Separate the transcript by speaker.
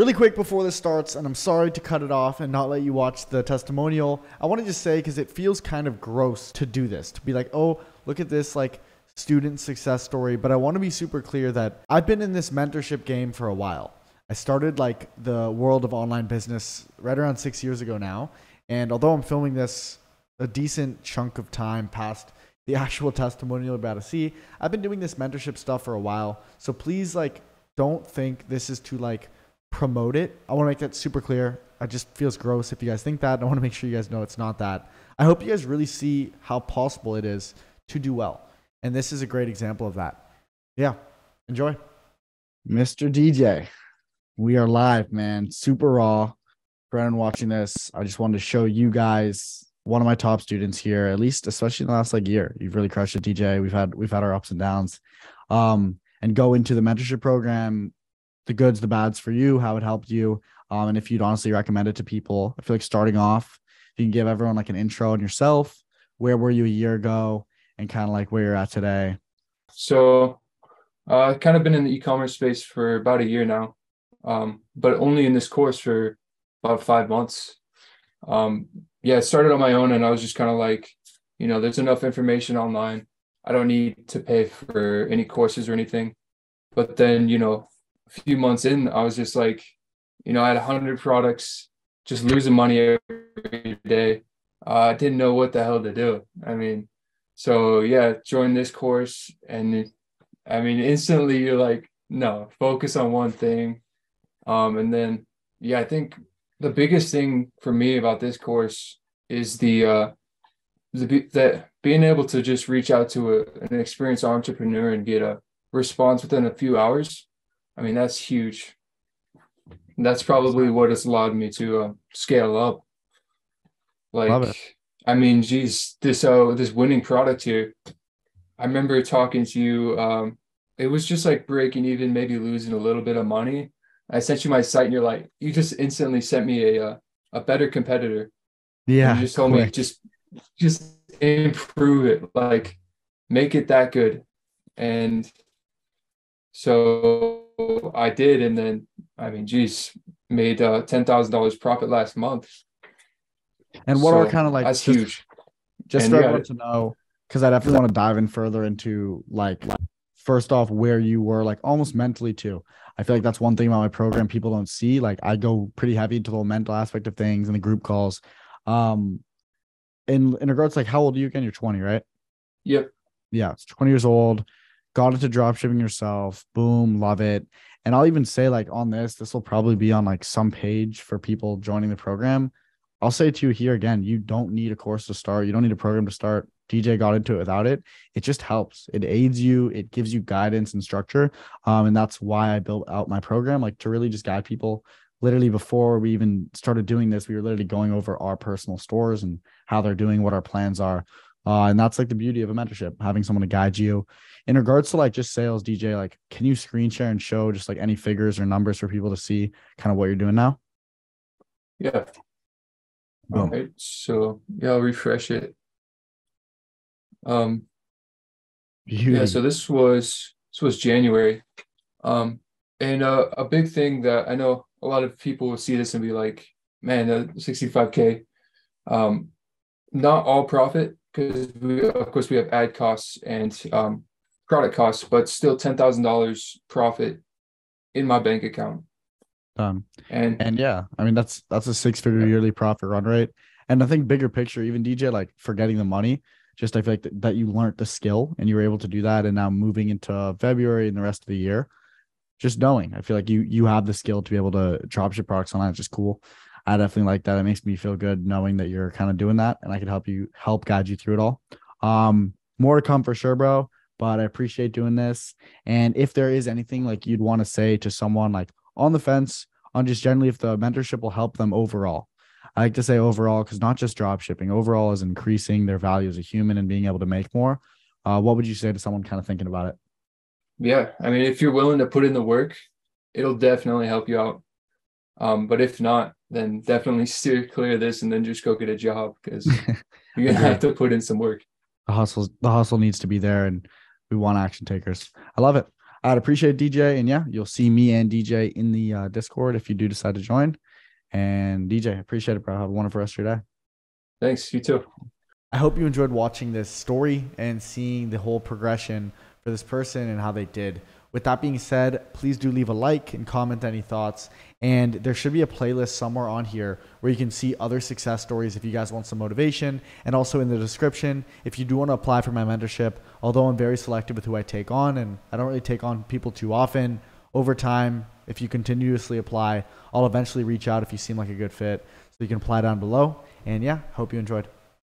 Speaker 1: Really quick before this starts, and I'm sorry to cut it off and not let you watch the testimonial. I want to just say because it feels kind of gross to do this, to be like, oh, look at this like student success story. But I want to be super clear that I've been in this mentorship game for a while. I started like the world of online business right around six years ago now. And although I'm filming this a decent chunk of time past the actual testimonial about to see, I've been doing this mentorship stuff for a while. So please like don't think this is to like promote it. I want to make that super clear. It just feels gross if you guys think that. I want to make sure you guys know it's not that. I hope you guys really see how possible it is to do well. And this is a great example of that. Yeah. Enjoy. Mr. DJ, we are live, man. Super raw. Brennan watching this. I just wanted to show you guys one of my top students here, at least especially in the last like year. You've really crushed it, DJ. We've had we've had our ups and downs. Um, and go into the mentorship program the goods, the bads for you, how it helped you, um, and if you'd honestly recommend it to people. I feel like starting off, you can give everyone like an intro on yourself. Where were you a year ago, and kind of like where you're at today.
Speaker 2: So, uh, I've kind of been in the e-commerce space for about a year now, um, but only in this course for about five months. Um, yeah, I started on my own, and I was just kind of like, you know, there's enough information online. I don't need to pay for any courses or anything. But then, you know, few months in, I was just like, you know, I had a hundred products, just losing money every day. Uh, I didn't know what the hell to do. I mean, so yeah, join this course, and I mean, instantly you're like, no, focus on one thing. Um, and then yeah, I think the biggest thing for me about this course is the uh, the that being able to just reach out to a, an experienced entrepreneur and get a response within a few hours I mean, that's huge. That's probably what has allowed me to uh, scale up. Like, I mean, geez, this oh, this winning product here. I remember talking to you. Um, it was just like breaking even, maybe losing a little bit of money. I sent you my site, and you're like, you just instantly sent me a uh, a better competitor.
Speaker 1: Yeah,
Speaker 2: you just told quick. me just just improve it, like make it that good, and so I did, and then I mean, geez, made uh, ten thousand dollars profit last month.
Speaker 1: And what so are kind of like
Speaker 2: that's just, huge.
Speaker 1: Just and to know, because I definitely want to dive in further into like, first off where you were like almost mentally too. I feel like that's one thing about my program people don't see. Like I go pretty heavy into the mental aspect of things and the group calls. Um, in in regards to like how old are you again? You're 20, right?
Speaker 2: Yep.
Speaker 1: Yeah, it's 20 years old got into drop shipping yourself. Boom, love it. And I'll even say, like, on this, this will probably be on like some page for people joining the program. I'll say to you here again, you don't need a course to start. You don't need a program to start. DJ got into it without it. It just helps. It aids you. It gives you guidance and structure. Um, and that's why I built out my program, like to really just guide people. Literally, before we even started doing this, we were literally going over our personal stores and how they're doing, what our plans are. Uh, and that's like the beauty of a mentorship, having someone to guide you. In regards to like just sales, DJ, like can you screen share and show just like any figures or numbers for people to see kind of what you're doing now?
Speaker 2: Yeah. Boom. All right. So yeah, I'll refresh it. Um Beauty. yeah, so this was this was January. Um and uh, a big thing that I know a lot of people will see this and be like, man, uh, 65k. Um, not all profit, because we of course we have ad costs and um, product costs, but still ten thousand dollars profit in my bank account.
Speaker 1: Um, and and yeah, I mean that's that's a six figure yeah. yearly profit run rate. And I think bigger picture, even DJ, like forgetting the money, just I feel like th- that you learned the skill and you were able to do that. And now moving into February and the rest of the year, just knowing, I feel like you you have the skill to be able to drop ship products online, which is cool. I definitely like that. It makes me feel good knowing that you're kind of doing that and I can help you help guide you through it all. Um, more to come for sure, bro. But I appreciate doing this. And if there is anything like you'd want to say to someone like on the fence on just generally if the mentorship will help them overall. I like to say overall because not just drop shipping, overall is increasing their value as a human and being able to make more. Uh, what would you say to someone kind of thinking about it?
Speaker 2: Yeah, I mean, if you're willing to put in the work, it'll definitely help you out. Um, but if not, then definitely steer clear of this and then just go get a job because you're gonna have to put in some work.
Speaker 1: The hustle, the hustle needs to be there, and we want action takers. I love it. I'd appreciate DJ. And yeah, you'll see me and DJ in the uh, Discord if you do decide to join. And DJ, appreciate it, bro. Have a wonderful rest of your day.
Speaker 2: Thanks. You too.
Speaker 1: I hope you enjoyed watching this story and seeing the whole progression for this person and how they did. With that being said, please do leave a like and comment any thoughts. And there should be a playlist somewhere on here where you can see other success stories if you guys want some motivation. And also in the description, if you do want to apply for my mentorship, although I'm very selective with who I take on and I don't really take on people too often, over time, if you continuously apply, I'll eventually reach out if you seem like a good fit. So you can apply down below. And yeah, hope you enjoyed.